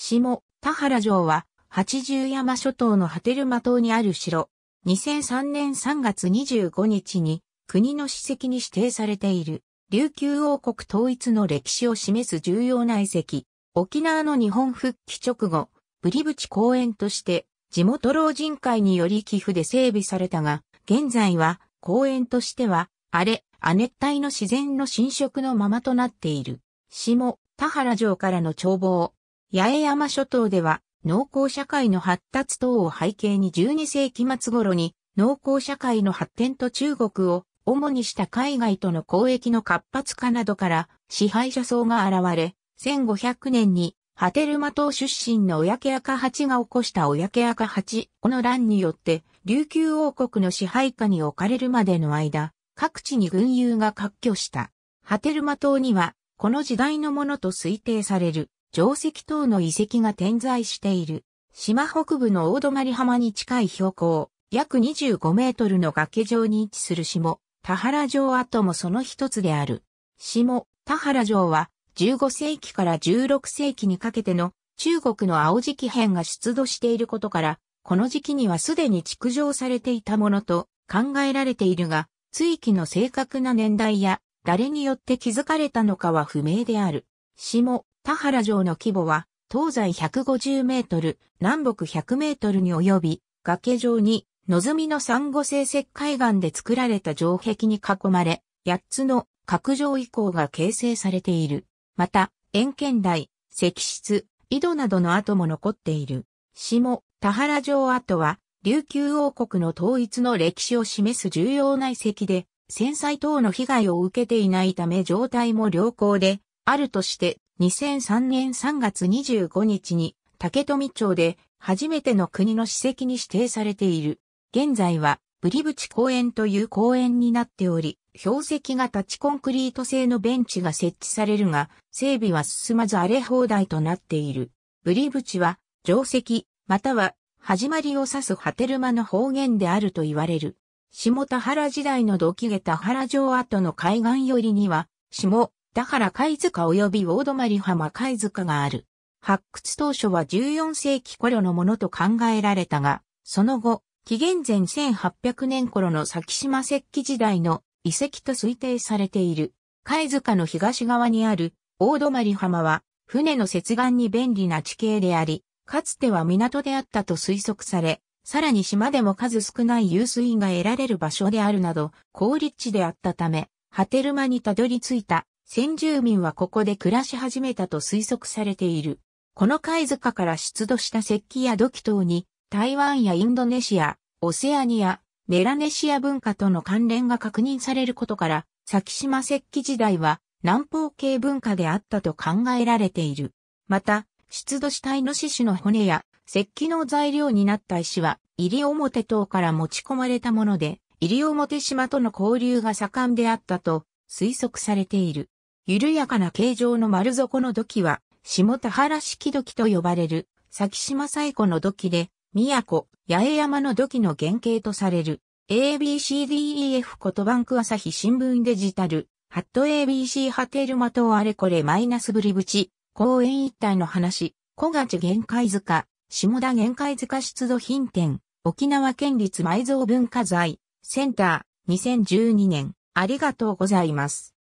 下田原城は、八十山諸島の波照間島にある城。2003年3月25日に国の史跡に指定されている、琉球王国統一の歴史を示す重要な遺跡。沖縄の日本復帰直後、ブリブチ公園として地元老人会により寄付で整備されたが、現在は公園としては、あれ、亜熱帯の自然の侵食のままとなっている。下、田原城からの眺望。八重山諸島では、農耕社会の発達等を背景に12世紀末頃に、農耕社会の発展と中国を主にした海外との交易の活発化などから支配者層が現れ、1500年に波照間島出身の親家赤八が起こした親家赤八この乱によって琉球王国の支配下に置かれるまでの間、各地に軍友が割拠した。波照間島には、この時代のものと推定される定石等の遺跡が点在している。島北部の大泊浜に近い標高、約25メートルの崖上に位置する下、田原城跡もその一つである。下、田原城は、15世紀から16世紀にかけての中国の青磁器片が出土していることから、この時期にはすでに築城されていたものと考えられているが、追記の正確な年代や誰によって築かれたのかは不明である。下、田原城の規模は東西150メートル、南北100メートルに及び、崖上に、望みの珊瑚製石海岸で作られた城壁に囲まれ、8つの角上遺構が形成されている。また、円剣台、石室、井戸などの跡も残っている。下、田原城跡は、琉球王国の統一の歴史を示す重要な遺跡で、戦災等の被害を受けていないため状態も良好で、あるとして2003年3月25日に竹富町で初めての国の史跡に指定されている。現在はブリブチ公園という公園になっており、標石型チコンクリート製のベンチが設置されるが、整備は進まず荒れ放題となっている。ブリブチは定石、または始まりを指すハテルマの方言であると言われる。下田原時代の土器下田原城跡の海岸寄りには、下田原貝塚及び大泊浜貝塚がある。発掘当初は14世紀頃のものと考えられたが、その後、紀元前1800年頃の先島石器時代の遺跡と推定されている。貝塚の東側にある大泊浜は、船の接岸に便利な地形であり、かつては港であったと推測され、さらに島でも数少ない湧水が得られる場所であるなど、高立地であったため、ハテルマにたどり着いた先住民はここで暮らし始めたと推測されている。この貝塚から出土した石器や土器等に、台湾やインドネシア、オセアニア、メラネシア文化との関連が確認されることから、先島石器時代は南方系文化であったと考えられている。また、出土したイノシシの骨や石器の材料になった石は、西表島から持ち込まれたもので、西表島との交流が盛んであったと推測されている。緩やかな形状の丸底の土器は、下田原式土器と呼ばれる、先島最古の土器で、宮古、八重山の土器の原型とされる、ABCDEF コトバンク朝日新聞デジタル、ハット ABC ハテルマ島あれこれマイナスブリブチ、公園一帯の話、小勝限界塚、下田限界塚出土品店、沖縄県立埋蔵文化財、センター、2012年、ありがとうございます。